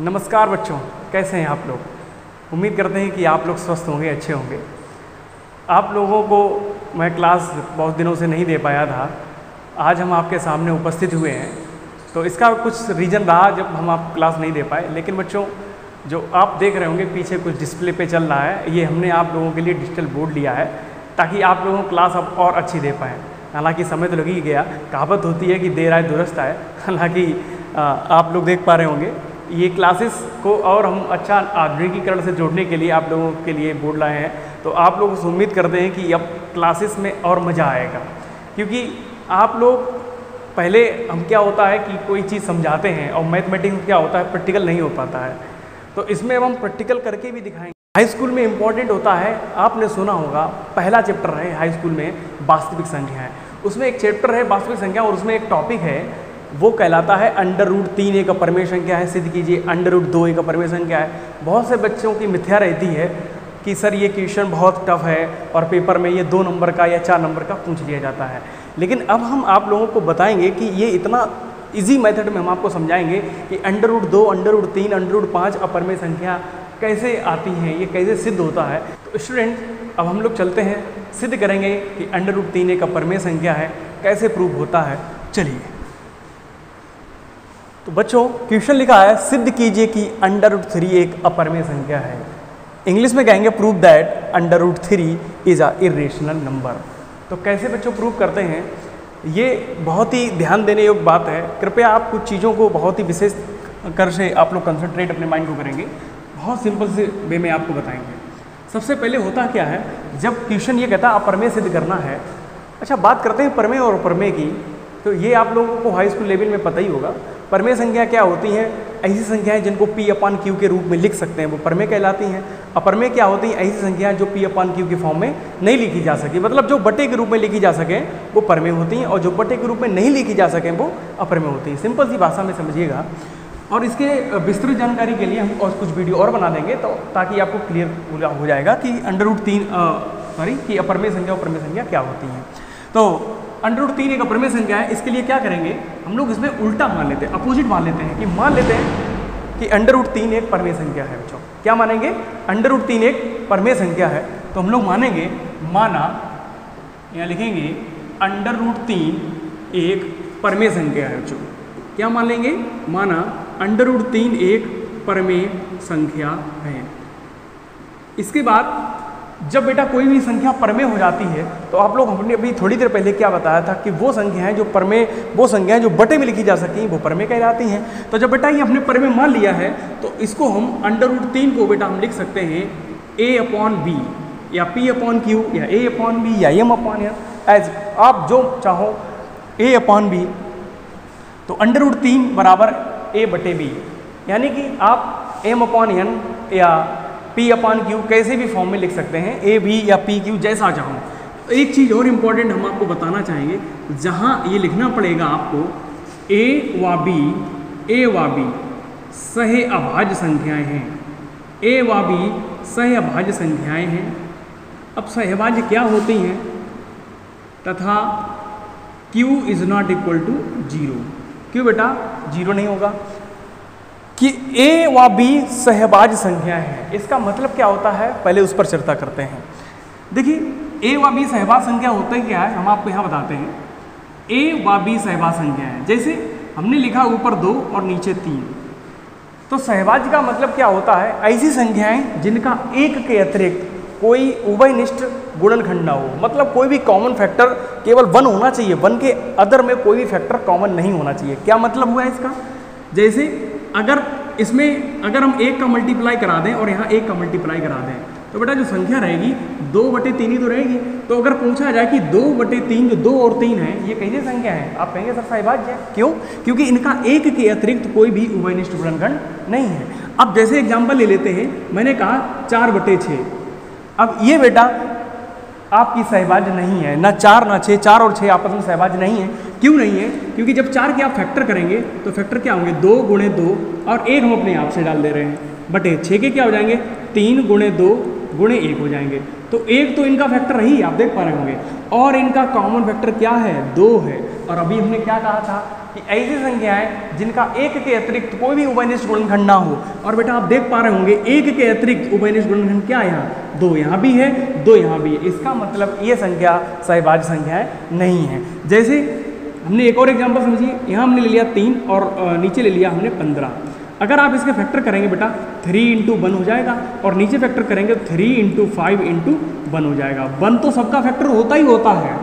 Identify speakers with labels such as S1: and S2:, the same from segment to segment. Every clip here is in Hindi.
S1: नमस्कार बच्चों, कैसे हैं आप लोग? उम्मीद करते हैं कि आप लोग स्वस्थ होंगे, अच्छे होंगे। आप लोगों को मैं क्लास बहुत दिनों से नहीं दे पाया था। आज हम आपके सामने उपस्थित हुए हैं। तो इसका कुछ रीज़न रहा जब हम आप क्लास नहीं दे पाए। लेकिन बच्चों, जो आप देख रहे होंगे, पीछे कुछ डिस्प्ले पे चल रहा है। ये हमने आप लोगों के लिए डिजिटल बोर्ड लिया है, ताकि आप लोगों को क्लास अब और अच्छी दे पाएँ। हालाँकि समय तो लग ही गया। कहावत होती है कि देर आए, दुरुस्त आए। हालाँकि आप लोग देख पा रहे होंगे। ये क्लासेस को और हम अच्छा आधुनिकीकरण से जोड़ने के लिए आप लोगों के लिए बोर्ड लाए हैं। तो आप लोग उम्मीद करते हैं कि अब क्लासेस में और मज़ा आएगा। क्योंकि आप लोग पहले हम क्या होता है कि कोई चीज़ समझाते हैं और मैथमेटिक्स क्या होता है प्रैक्टिकल नहीं हो पाता है। तो इसमें अब हम प्रैक्टिकल करके भी दिखाएँगे। हाई स्कूल में इंपॉर्टेंट होता है, आपने सुना होगा, पहला चैप्टर है हाई स्कूल में वास्तविक संख्या उसमें एक चैप्टर है वास्तविक संख्या और उसमें एक टॉपिक है वो कहलाता है अंडर रूट तीन एक अपरमेय संख्या है? सिद्ध कीजिए अंडर रूट दो एक अपरमेय संख्या है? बहुत से बच्चों की मिथ्या रहती है कि सर, ये क्वेश्चन बहुत टफ है और पेपर में ये दो नंबर का या चार नंबर का पूछ लिया जाता है। लेकिन अब हम आप लोगों को बताएँगे कि ये इतना इजी मेथड में हम आपको समझाएँगे कि अंडर रूट दो अंडर रूट तीन अंडर रूट पाँच अपरमेय संख्या कैसे आती हैं, ये कैसे सिद्ध होता है? तो स्टूडेंट अब हम लोग चलते हैं, सिद्ध करेंगे कि अंडर रूट तीन एक अपरमेय संख्या है, कैसे प्रूव होता है? चलिए। तो बच्चों क्वेश्चन लिखा है, सिद्ध कीजिए कि अंडर रूट थ्री एक अपरमेय संख्या है। इंग्लिश में कहेंगे prove that under root three is a irrational number तो कैसे बच्चों प्रूव करते हैं? ये बहुत ही ध्यान देने योग्य बात है। कृपया आप कुछ चीज़ों को बहुत ही विशेष कर से आप लोग कंसंट्रेट अपने माइंड को करेंगे। बहुत सिंपल से वे में आपको बताएँगे। सबसे पहले होता क्या है? जब क्वेश्चन ये कहता है अपरमेय सिद्ध करना है। अच्छा बात करते हैं परमेय और अपरमेय की। तो ये आप लोगों को हाई स्कूल लेवल में पता ही होगा। परमेय संख्या क्या होती हैं? ऐसी संख्याएँ जिनको पी अपान क्यू के रूप में लिख सकते हैं, वो परमेय कहलाती हैं। अपरमेय क्या होती हैं? ऐसी संख्याएँ जो पी अपान क्यू के फॉर्म में नहीं लिखी जा सकी। मतलब जो बटे के रूप में लिखी जा सकें, वो परमेय होती हैं, और जो बटे के रूप में नहीं लिखी जा सकें, वो अपरमेय होती हैं। सिंपल सी भाषा में समझिएगा। और इसके विस्तृत जानकारी के लिए हम और कुछ वीडियो और बना देंगे तो ताकि आपको क्लियर हो जाएगा कि अंडर रूट तीन सॉरी कि अपरमेय संख्या और परमेय संख्या क्या होती हैं। तो अंडर रूट तीन एक अपरमेय संख्या है, इसके लिए क्या करेंगे, हम लोग इसमें उल्टा मान लेते हैं अपोजिट मान लेते हैं कि मान लेते हैं कि अंडर रूट तीन एक परमेय संख्या है बच्चों क्या मानेंगे? अंडर रूट तीन एक परमेय संख्या है तो हम लोग मानेंगे, माना, यहाँ लिखेंगे, अंडर रूट तीन एक परमेय संख्या है बच्चों क्या मान लेंगे? माना, अंडर रूट तीन एक परमेय संख्या है। इसके बाद जब बेटा कोई भी संख्या परमेय हो जाती है तो आप लोग हमने अभी थोड़ी देर पहले क्या बताया था कि वो संख्याएँ जो परमेय, वो संख्याएँ जो बटे में लिखी जा सकती हैं, वो परमेय कहलाती हैं। तो जब बेटा ये हमने परमेय मान लिया है तो इसको हम अंडर रूट तीन को बेटा हम लिख सकते हैं ए अपॉन बी या पी अपॉन क्यू या ए अपॉन बी या एम अपॉन एन एज आप जो चाहो ए अपॉन बी तो अंडर रूट तीन बराबर ए बटे बी यानी कि आप एम अपॉन एन या पी अपान क्यू कैसे भी फॉर्म में लिख सकते हैं ए बी या पी क्यू जैसा चाहो। तो एक चीज़ और इंपॉर्टेंट हम आपको बताना चाहेंगे, जहाँ ये लिखना पड़ेगा आपको ए व बी ए व बी सह अभाज्य संख्याएँ हैं। ए व बी सह अभाज्य संख्याएँ हैं। अब सहभाज्य क्या होती हैं? तथा q is not equal to zero क्यों बेटा? ज़ीरो नहीं होगा। कि a व बी सहबाज संख्या है। इसका मतलब क्या होता है? पहले उस पर चर्चा करते हैं। देखिए ए व बी सहबाज संख्या होता क्या है? हम आपको यहाँ बताते हैं। ए व बी सहबाज संख्या है। जैसे हमने लिखा ऊपर दो और नीचे तीन। तो सहबाज का मतलब क्या होता है? ऐसी संख्याएँ जिनका एक के अतिरिक्त कोई उभयनिष्ठ गुणनखंड ना हो। मतलब कोई भी कॉमन फैक्टर केवल वन होना चाहिए। वन के अदर में कोई भी फैक्टर कॉमन नहीं होना चाहिए। क्या मतलब हुआ इसका? जैसे अगर इसमें अगर हम एक का मल्टीप्लाई करा दें और यहाँ एक का मल्टीप्लाई करा दें तो बेटा जो संख्या रहेगी, दो बटे तीन ही तो रहेगी। तो अगर पूछा जाए कि दो बटे तीन जो दो और तीन है, ये कैसी संख्या है? आप कहेंगे, सर साहिबाज्य क्यों? क्योंकि इनका एक के अतिरिक्त कोई भी उभयनिष्ठ गुणनखंड नहीं है। अब जैसे एग्ज़ाम्पल ले लेते हैं, मैंने कहा चार बटे छः अब ये बेटा आपकी सहबाज नहीं है, ना चार, ना छः चार और छः आपस में सहबाज नहीं है। क्यों नहीं है? क्योंकि जब चार के आप फैक्टर करेंगे तो फैक्टर क्या होंगे? दो गुणे दो और एक हम अपने आप से डाल दे रहे हैं। बटे छः के क्या हो जाएँगे? तीन गुणे दो गुणे एक हो जाएँगे। तो एक तो इनका फैक्टर रही, आप देख पा रहे होंगे। और इनका कॉमन फैक्टर क्या है? दो है। और अभी हमने क्या कहा था कि ऐसी संख्याएँ जिनका एक के अतिरिक्त कोई भी उभयनिष्ठ गुणनखंड ना हो। और बेटा, आप देख पा रहे होंगे, एक के अतिरिक्त उभयनिष्ठ गुणनखंड क्या है यहाँ? दो यहाँ भी है, दो यहाँ भी है। इसका मतलब ये संख्या सहभाज्य संख्याएँ नहीं है। जैसे हमने एक और एग्ज़ाम्पल समझिए यहाँ हमने ले लिया तीन और नीचे ले लिया हमने पंद्रह। अगर आप इसके फैक्टर करेंगे बेटा थ्री इंटू वन हो जाएगा और नीचे फैक्टर करेंगे तो three into five into one हो जाएगा। वन तो सबका फैक्टर होता ही होता है।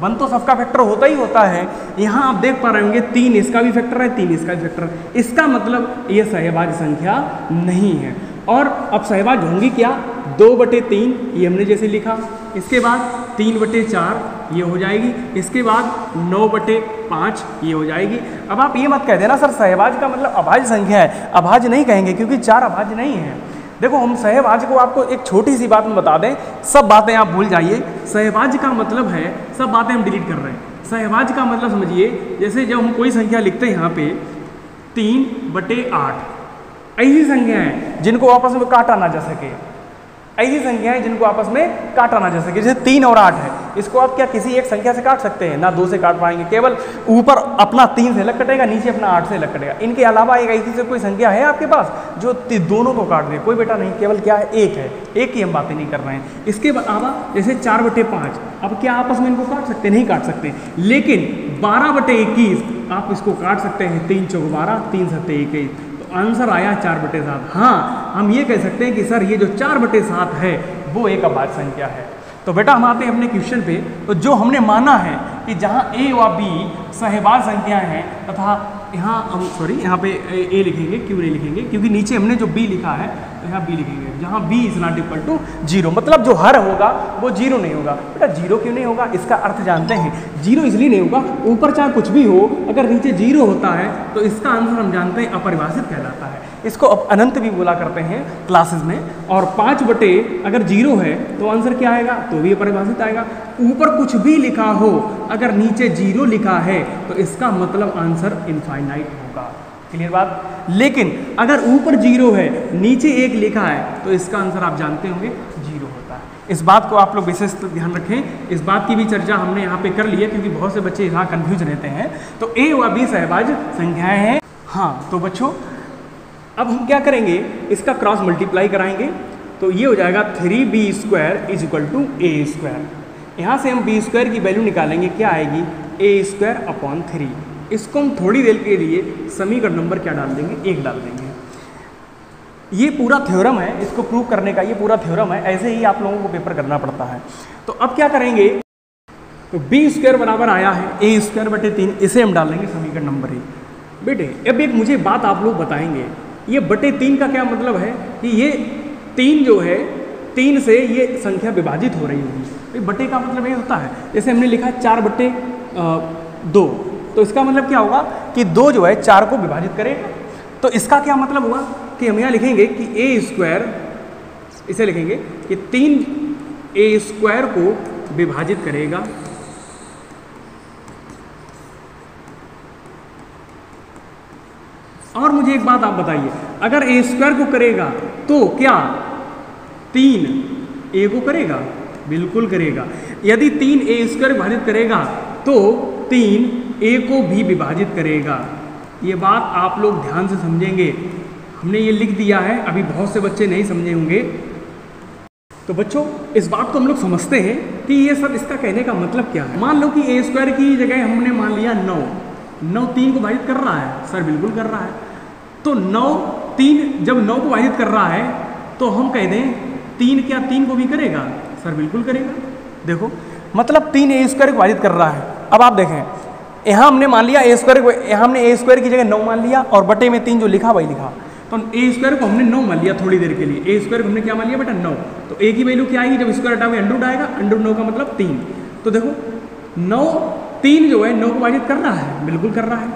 S1: वन तो सबका फैक्टर होता ही होता है। यहाँ आप देख पा रहे होंगे, तीन इसका भी फैक्टर है, तीन इसका भी फैक्टर है। इसका मतलब ये सहभाज संख्या नहीं है। और अब सहभाज होंगी क्या? दो बटे तीन, ये हमने जैसे लिखा। इसके बाद तीन बटे चार, ये हो जाएगी। इसके बाद नौ बटे पाँच, ये हो जाएगी। अब आप ये मत कह देना, सर, सहभाज का मतलब अभाज्य संख्या है। अभाज्य नहीं कहेंगे, क्योंकि चार अभाज्य नहीं है। देखो, हम सहभाज्य को आपको एक छोटी सी बात में बता दें, सब बातें आप भूल जाइए। सहभाज्य का मतलब है, सब बातें हम डिलीट कर रहे हैं। सहभाज्य का मतलब समझिए, जैसे जब हम कोई संख्या लिखते हैं यहाँ पे, तीन बटे आठ। ऐसी संख्या है जिनको आपस में काटा ना जा सके। ऐसी संख्याएँ जिनको आपस में काटा ना जा सके जैसे तीन और आठ है, इसको आप क्या किसी एक संख्या से काट सकते हैं? ना दो से काट पाएँगे, केवल ऊपर अपना तीन से अलग कटेगा, नीचे अपना आठ से अलग कटेगा। इनके अलावा एक ऐसी से कोई संख्या है आपके पास जो दोनों को काट दे? कोई बेटा नहीं, केवल क्या है? एक है। एक की हम बातें नहीं कर रहे हैं। इसके अलावा जैसे चार बटे पाँच, अब क्या आपस में इनको काट सकते? नहीं काट सकते। लेकिन बारह बटे इक्कीस, आप इसको काट सकते हैं। तीन चौक बारह तीन सत्ते इक्कीस। आंसर आया चार बटे सात। हाँ हम ये कह सकते हैं कि सर, ये जो चार बटे सात है, वो एक अभाज्य संख्या है। तो बेटा, हम आते हैं अपने क्वेश्चन पे। तो जो हमने माना है कि जहाँ ए व बी सहबाज संख्या हैं, तथा यहाँ हम सॉरी यहाँ पे ए लिखेंगे क्यों नहीं लिखेंगे, क्योंकि नीचे हमने जो बी लिखा है तो यहाँ बी लिखेंगे। जहाँ B is not equal to zero मतलब जो हर होगा, वो ज़ीरो नहीं होगा। बेटा ज़ीरो क्यों नहीं होगा? इसका अर्थ जानते हैं। ज़ीरो इसलिए नहीं होगा, ऊपर चाहे कुछ भी हो, अगर नीचे ज़ीरो होता है तो इसका आंसर हम जानते हैं, अपरिभाषित कहलाता है। इसको अब अनंत भी बोला करते हैं क्लासेस में। और पाँच बटे अगर ज़ीरो है तो आंसर क्या आएगा? तो भी अपरिभाषित आएगा। ऊपर कुछ भी लिखा हो, अगर नीचे ज़ीरो लिखा है तो इसका मतलब आंसर इनफाइनाइट होगा क्लियर बात? लेकिन अगर ऊपर ज़ीरो है, नीचे एक लिखा है तो इसका आंसर आप जानते होंगे, ज़ीरो होता है। इस बात को आप लोग विशेष ध्यान रखें। इस बात की भी चर्चा हमने यहाँ पे कर ली है, क्योंकि बहुत से बच्चे यहाँ कन्फ्यूज़ रहते हैं। तो ए व बी सहबाज संख्याएँ हैं। हाँ तो बच्चों, अब हम क्या करेंगे? इसका क्रॉस मल्टीप्लाई कराएँगे। तो ये हो जाएगा three B square is equal to A square यहाँ से हम बी स्क्वायर की वैल्यू निकालेंगे, क्या आएगी? ए स्क्वायर अपॉन थ्री इसको हम थोड़ी देर के लिए समीकरण नंबर क्या डाल देंगे? एक डाल देंगे। ये पूरा थ्योरम है, इसको प्रूव करने का ये पूरा थ्योरम है, ऐसे ही आप लोगों को पेपर करना पड़ता है। तो अब क्या करेंगे? तो बी स्क्वायर बराबर आया है ए स्क्वायर बटे तीन, इसे हम डाल देंगे समीकरण नंबर एक। बेटे, अब एक मुझे बात आप लोग बताएँगे, ये बटे तीन का क्या मतलब है कि ये तीन जो है, तीन से ये संख्या विभाजित हो रही होगी। तो बटे का मतलब ये होता है, जैसे हमने लिखा है चार बटे दो। तो इसका मतलब क्या होगा कि दो जो है, चार को विभाजित करेगा तो इसका क्या मतलब हुआ कि हम यहाँ लिखेंगे कि ए स्क्वायर इसे लिखेंगे कि तीन ए स्क्वायर को विभाजित करेगा। और मुझे एक बात आप बताइए, अगर ए स्क्वायर को करेगा तो क्या तीन ए को करेगा? बिल्कुल करेगा। यदि तीन ए स्क्वायर विभाजित करेगा तो तीन ए को भी विभाजित करेगा। ये बात आप लोग ध्यान से समझेंगे। हमने ये लिख दिया है, अभी बहुत से बच्चे नहीं समझे होंगे। तो बच्चों, इस बात को हम लोग समझते हैं कि ये सब इसका कहने का मतलब क्या है। मान लो कि ए स्क्वायर की जगह हमने मान लिया नौ। नौ तीन को विभाजित कर रहा है। सर बिल्कुल कर रहा है। तो नौ तीन जब नौ को वाहित कर रहा है तो हम कह दें, तीन क्या तीन को भी करेगा? सर बिल्कुल करेगा। देखो मतलब तीन ए स्क्वायर को वाहित कर रहा है। अब आप देखें यहाँ हमने मान लिया ए स्क्वायर यहाँ हमने ए स्क्वायर की जगह नौ मान लिया और बटे में तीन जो लिखा वही लिखा। तो ए स्क्वायर को हमने नौ मान लिया थोड़ी देर के लिए। ए स्क्वायर को हमने क्या मान लिया बेटा नौ। तो ए की वैल्यू क्या आएगी? जब स्क्वायर हटाओगे, अंडर आएगा। अंडर नौ का मतलब तीन। तो देखो, नौ, तीन जो है, नौ को वाहित कर रहा है। बिल्कुल कर रहा है।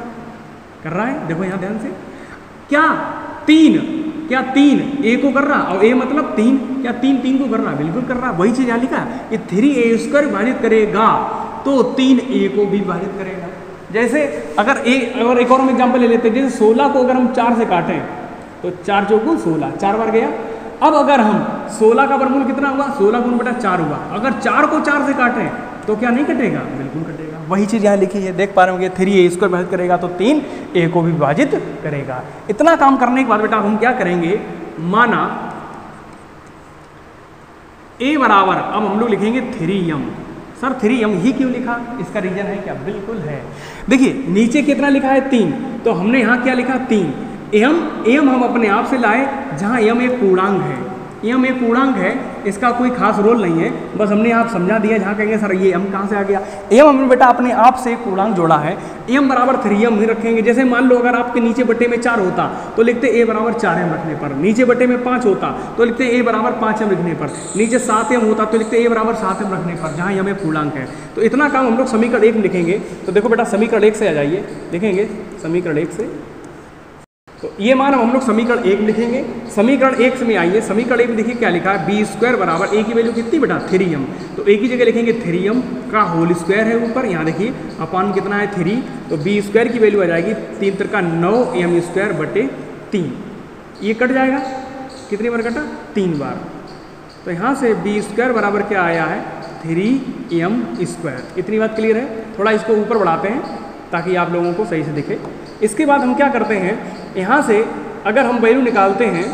S1: कर रहा है? देखो यहाँ ध्यान से। क्या? तीन। क्या तीन? ए को कर रहा। और ए मतलब तीन। क्या तीन तीन को कर रहा? बिल्कुल कर रहा। वही चीज़ यहाँ लिखा ये थ्री ए स्क्वायर विभाजित करेगा। तो तीन ए को भी विभाजित करेगा। जैसे अगर ए अगर एक और हम एग्ज़ाम्पल ले लेते हैं, जैसे सोलह को अगर हम चार से काटें तो चार चौको सोलह, चार बार गया। अब अगर हम सोलह का वर्गमूल कितना हुआ? सोलह गुण बेटा चार हुआ। अगर चार को चार से काटें तो क्या नहीं कटेगा? बिल्कुल कटेगा। वही चीज़ यहाँ लिखी है, देख पा रहे होंगे थ्री ए स्क्वायर विभाजित करेगा तो तीन ए को भी विभाजित करेगा। इतना काम करने के बाद बेटा हम क्या करेंगे? माना ए बराबर, अब हम लोग लिखेंगे three M. Sir, three M ही क्यों लिखा? इसका रीजन है क्या? बिल्कुल है। देखिए, नीचे कितना लिखा है? तीन। तो हमने यहाँ क्या लिखा? तीन। एम एम हम अपने आप से लाए, जहाँ एम एक पूर्णांग है। एम एक पूर्णांग है इसका कोई खास रोल नहीं है। बस हमने आप समझा दिया, जहाँ कहेंगे, सर, ये एम कहाँ से आ गया? एम हमने, बेटा, अपने आप से एक पूर्णांक जोड़ा है। एम बराबर थ्री एम रखेंगे। जैसे मान लो, अगर आपके नीचे बट्टे में चार होता तो लिखते ए बराबर चार एम रखने पर। नीचे बट्टे में पाँच होता तो लिखते ए बराबर पाँच एम लिखने पर। नीचे सात एम होता तो लिखते ए बराबर सात एम रखने पर, जहाँ एम पूर्णांक है। तो इतना काम हम लोग समीकरण एक लिखेंगे। तो देखो बेटा, समीकरण एक से आ जाइए। देखेंगे, समीकरण एक से तो ये मान हम लोग समीकरण एक लिखेंगे। समीकरण एक में आइए। समीकरण एक में देखिए क्या लिखा है? बी स्क्वायर बराबर ए की वैल्यू कितनी बेटा थ्री एम तो एक ही जगह लिखेंगे थ्री एम का होल स्क्वायर है ऊपर। यहाँ देखिए अपान कितना है? थ्री तो बी स्क्वायर की वैल्यू आ जाएगी तीन तर का नौ एम स्क्वायर बटे तीन। ये कट जाएगा। कितनी बार कटा? तीन बार। तो यहाँ से बी स्क्वायर बराबर क्या आया है? थ्री एम स्क्वायर इतनी बात क्लियर है? थोड़ा इसको ऊपर बढ़ाते हैं ताकि आप लोगों को सही से दिखे। इसके बाद हम क्या करते हैं? यहाँ से अगर हम वैल्यू निकालते हैं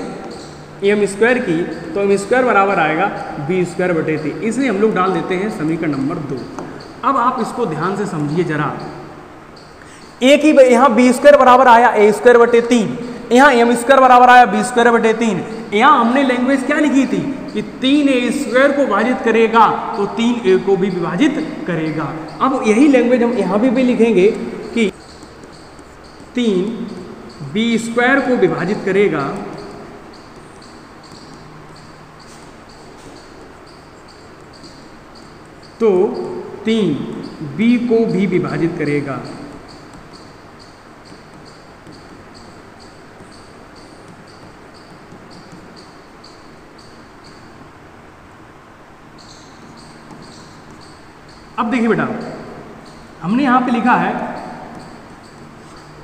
S1: एम स्क्वायर की तो एम स्क्वायर बराबर आएगा बी स्क्वायर बटे थ्री इसलिए हम लोग डाल देते हैं समीकरण नंबर दो। अब आप इसको ध्यान से समझिए जरा। एक ही यहाँ बी स्क्वायर बराबर आया ए स्क्वायर बटे तीन। यहाँ एम स्क्वायर बराबर आया बी स्क्वायर बटे तीन। यहाँ हमने लैंग्वेज क्या लिखी थी? कि तीन ए स्क्वायर को विभाजित करेगा तो तीन ए को भी विभाजित करेगा। अब यही लैंग्वेज हम यहाँ भी, भी लिखेंगे कि तीन बी स्क्वायर को विभाजित करेगा तो तीन बी को भी विभाजित करेगा। अब देखिए बेटा, हमने यहाँ पे लिखा है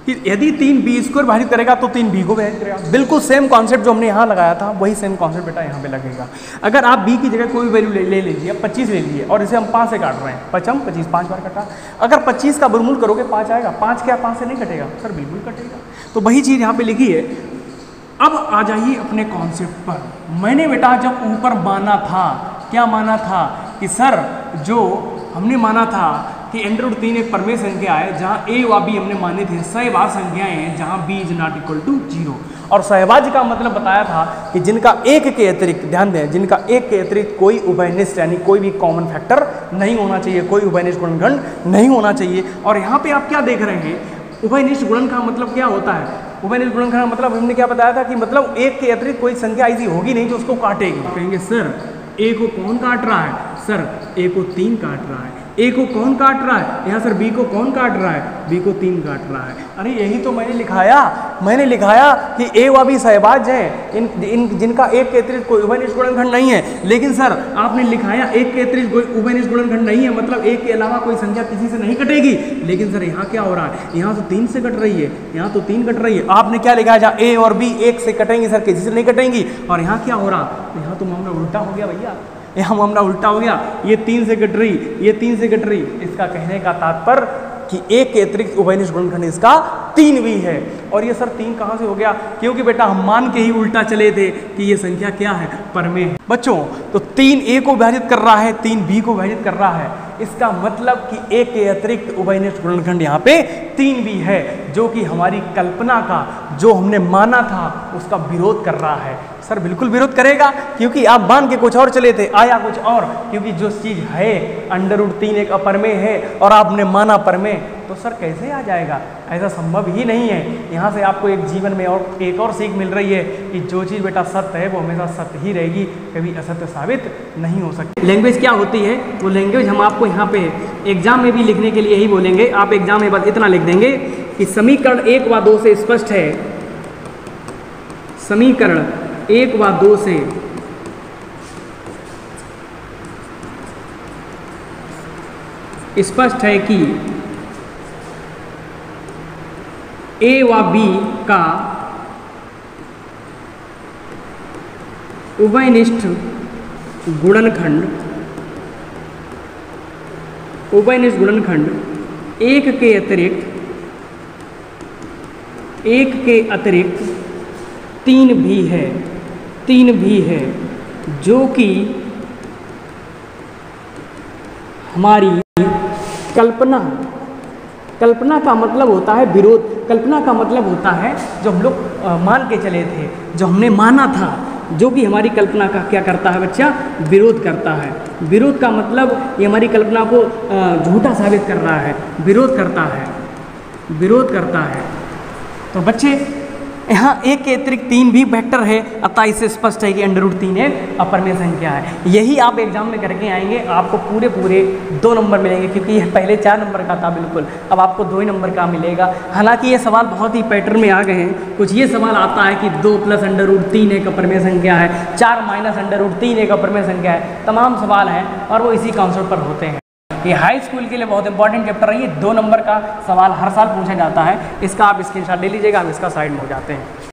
S1: यदि तीन बी स्क्वायर भाजित करेगा तो तीन बी को विभाजित करेगा। बिल्कुल सेम कॉन्सेप्ट जो हमने यहाँ लगाया था वही सेम कॉन्सेप्ट बेटा यहाँ पे लगेगा। अगर आप बी की जगह कोई वैल्यू ले, लीजिए पच्चीस ले लीजिए और इसे हम पाँच से काट रहे हैं पचम पच्चीस पाँच बार कटा। अगर पच्चीस का बुरमूल करोगे पाँच आएगा। पाँच क्या पाँच से नहीं कटेगा? सर बिल्कुल कटेगा। तो वही चीज़ यहाँ पे लिखी है। अब आ जाइए अपने कॉन्सेप्ट पर। मैंने बेटा जब ऊपर माना था क्या माना था? कि सर जो हमने माना था कि एंडर रूट तीन एक परमेय संख्या है जहाँ ए व बी हमने माने थे सहवाज संख्याएँ हैं, जहाँ B is not equal to zero और सहवाज का मतलब बताया था कि जिनका एक के अतिरिक्त, ध्यान दें, जिनका एक के अतिरिक्त कोई उभयनिष्ठ, यानी कोई भी कॉमन फैक्टर नहीं होना चाहिए, कोई उभयनिष्ठ गुणनखंड नहीं होना चाहिए। और यहाँ पे आप क्या देख रहे हैं? उभयनिष्ठ गुणन का मतलब क्या होता है? उभयनिष्ठ गुणन का मतलब हमने क्या बताया था कि मतलब एक के अतिरिक्त कोई संख्या ऐसी होगी नहीं जो उसको काटेगी। कहेंगे, सर, ए को कौन काट रहा है? सर, ए को तीन काट रहा है। ए को कौन काट रहा है? यहाँ सर बी को कौन काट रहा है? बी को तीन काट रहा है। अरे, यही तो मैंने लिखाया। मैंने लिखाया कि ए व बी सहबाज है। इन इन, जिनका एक के अतिरिक्त कोई उभयनिष्ठ गुणनखंड नहीं है। लेकिन सर, आपने लिखाया एक के अतिरिक्त कोई उभयनिष्ठ गुणनखंड नहीं है। मतलब एक के अलावा कोई संख्या किसी से नहीं कटेगी। लेकिन सर, यहाँ क्या हो रहा है? यहाँ तो तीन से कट रही है। यहाँ तो तीन कट रही है। आपने क्या लिखा है? जहाँ ए और बी एक से कटेंगे, सर, किसी से नहीं कटेंगी। और यहाँ क्या हो रहा? यहाँ तो मामला उल्टा हो गया भैया। यहाँ मामला उल्टा हो गया, ये तीन से कट रही, ये तीन से कट रही। इसका कहने का तात्पर्य कि एक के अतिरिक्त उभयनिष्ठ गुणनखंड इसका तीन भी है। और ये सर तीन कहाँ से हो गया? क्योंकि बेटा हम मान के ही उल्टा चले थे कि ये संख्या क्या है? परमे है। बच्चों तो तीन ए को विभाजित कर रहा है, तीन बी को विभाजित कर रहा है। इसका मतलब कि एक के अतिरिक्त उभयनिष्ठ गुणनखंड यहाँ पे तीन भी है, जो कि हमारी कल्पना का, जो हमने माना था, उसका विरोध कर रहा है। सर बिल्कुल विरोध करेगा, क्योंकि आप मान के कुछ और चले थे, आया कुछ और, क्योंकि जो चीज़ है, अंडर रूट तीन एक अपरमेय है, और आपने माना परमेय तो सर कैसे आ जाएगा? ऐसा संभव ही नहीं है। यहाँ से आपको एक जीवन में और, एक और सीख मिल रही है कि जो चीज़ बेटा सत्य है, वो हमेशा सत्य ही रहेगी, कभी असत्य साबित नहीं हो सकती। लैंग्वेज क्या होती है? वो लैंग्वेज हम आपको यहाँ पे एग्ज़ाम में भी लिखने के लिए ही बोलेंगे। आप एग्ज़ाम में बस इतना लिख देंगे कि समीकरण एक व दो से स्पष्ट है। समीकरण एक व दो से। स्पष्ट है कि ए व बी का उभयनिष्ठ गुणनखंड उभयनिष्ठ गुणनखंड एक के अतिरिक्त, एक के अतिरिक्त तीन भी है। तीन भी है, जो कि हमारी कल्पना कल्पना का मतलब होता है विरोध। कल्पना का मतलब होता है जो हम लोग मान के चले थे, जो हमने माना था, जो कि हमारी कल्पना का क्या करता है बच्चा? विरोध करता है। विरोध का मतलब ये हमारी कल्पना को झूठा साबित कर रहा है। विरोध करता है। विरोध करता है। तो बच्चे यहाँ एक के अतिरिक्त तीन भी वेक्टर है। अतः इससे स्पष्ट है कि अंडर रूट तीन एक अपरमेय संख्या है। यही आप एग्ज़ाम में करके आएँगे, आपको पूरे पूरे दो नंबर मिलेंगे, क्योंकि यह पहले चार नंबर का था बिल्कुल। अब आपको दो ही नंबर का मिलेगा। हालाँकि ये सवाल बहुत ही पैटर्न में आ गए हैं। कुछ ये सवाल आता है कि दो प्लस अंडर रूट तीन एक अपरमेय संख्या है। चार माइनस अंडर रूट तीन एक अपरमेय संख्या है। तमाम सवाल हैं और वो इसी कॉन्सेप्ट पर होते हैं। ये हाई स्कूल के लिए बहुत इंपॉर्टेंट चैप्टर रही है। दो नंबर का सवाल हर साल पूछा जाता है। इसका आप स्क्रीन ले लीजिएगा, हम इसका साइड में हो जाते हैं।